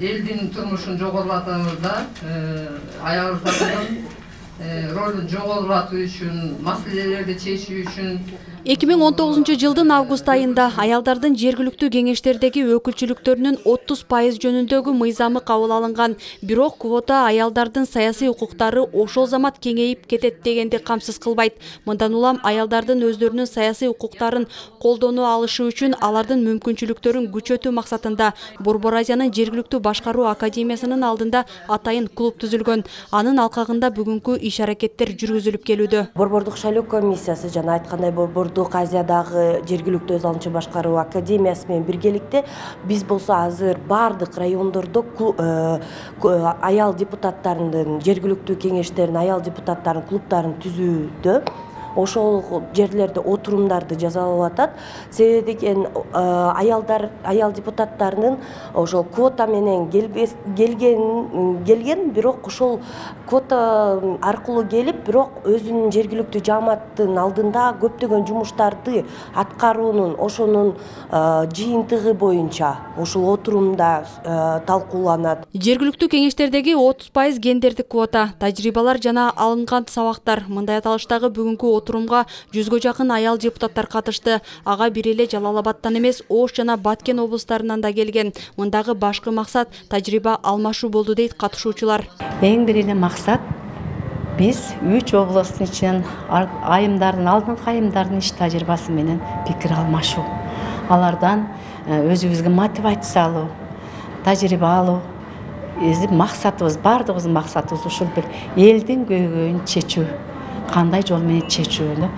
элдин турмушун жогорулатууда аялдардын ролун жогорулатуу үчүн маселелерди чечүү үчүн 2019 жылдын август айында аялдардын жергиликтүү кеңештердеги өкүлчүлүктөрүнүн 30 пайыз жөнүндөгү мыйзамы кабыл алынган бирок квота аялдардын саясий укуктары ошол замат кеңейип кетет дегенди камсыз кылбайт мындан улам аялдардын өздөрүнүн саясий укуктарын колдоно алышы үчүн алардын мүмкүнчүлүктөрүн күчөтүү максатында борбор азиянын жергиликтүү башкаруу академиясынын алдында атайын клуб түзүлгөн анын алкагында бүгүнкү иш аракеттер жүргүзүлүп келүүдө борбордук шайлоо комиссиясы жана айткандай борбор борбордук азиядагы жергиликтүү өз алуучу башкаруу академиясы менен биргеликте биз болсо азыр баардык райондордо аял депутаттарынын жергиликтүү кеңештердин аял депутаттарынын клубдарын түзүүдө ошол жерлерде отурумдарды жасалып атат себеби деген аялдар аял депутаттарынын ошол квота менен келген келген бирок ошол квота аркылуу келип бирок өзүнүн жергиликтүү жааматтын алдында көптөгөн жумуштарды аткаруунун ошонун жыйынтыгы боюнча ушул отурумда талкууланат. Жергиликтүү кеңештердеги отуз пайыз гендердик квота тажрыйбалар жана алынган сабактар. Мындай аталыштагы бүгүнкү отурумга жүзгө жакын аял депутаттар катышты ага бир эле жалал эмес ош жана баткен облустарынан да келген. Мындагы башкы максат тажрыйба алмашуу болду дейт катышуучулар эң бир эле максат биз үч областтын ичинен айымдардын алдыңкы айымдардын иш тажрыйбасы менен пикир алмашуу алардан өзүбүзгө мотивация алуу тажрыйба алуу биздин максатыбыз баардыгыбыздын максатыбыз ушул бир элдин көйгөйүн чечүү кандай жол менен чечүүнү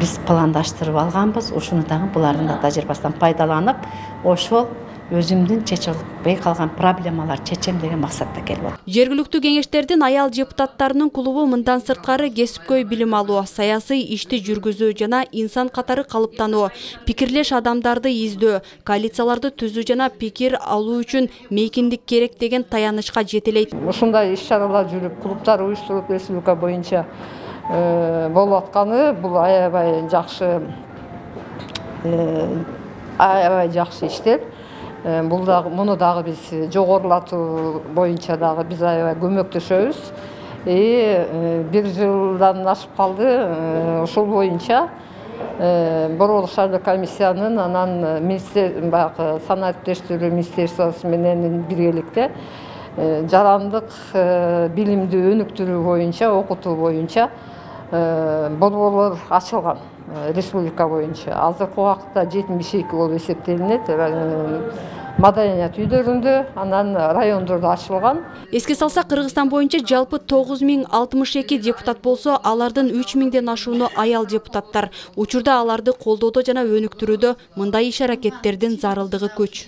биз пландаштырып алганбыз ушуну дагы булардын да тажрыйбасынан пайдаланып ошол өзүмдүн чече албай калган проблемаларды чечем деген максатта келип атам жергиликтүү кеңештердин аял депутаттарынын клубу мындан сырткары кесипкөй билим алуу саясий ишти жүргүзүү жана инсан катары калыптануу пикирлеш адамдарды издөө коалицияларды түзүү жана пикир алуу үчүн мейкиндик керек деген таянычка жетелейт ушундай иш чаралар жүрүп клубдар уюштуруп республика боюнча болуп атканы бул аябай жакшы аябай жакшы иштер бул дагы муну дагы биз жогорулатуу боюнча дагы биз аябай көмөктөшөбүз. И бир жылдан ашып калды ушул боюнча борборлук шайлоо комиссиянын анан баягы санаат иштештирүү министерствосу менен биргеликте жарандык билимди өнүктүрүү боюнча окутуу боюнча борборлор ачылган республика боюнча. Азыркы убакытта жетимиш эки болуп эсептелинет. Маданият үйдөрүндө анан райондордо ачылган. Эске салсак кыргызстан боюнча жалпы тогуз миң алтымыш эки депутат болсо алардын үч миңден ашууну аял депутаттар. Учурда аларды колдоодо жана өнүктүрүүдө мындай иш аракеттердин зарылдыгы күч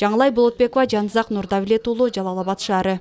жаңылай болотбекова жанызак нурдавлет уулу жалал абад шаары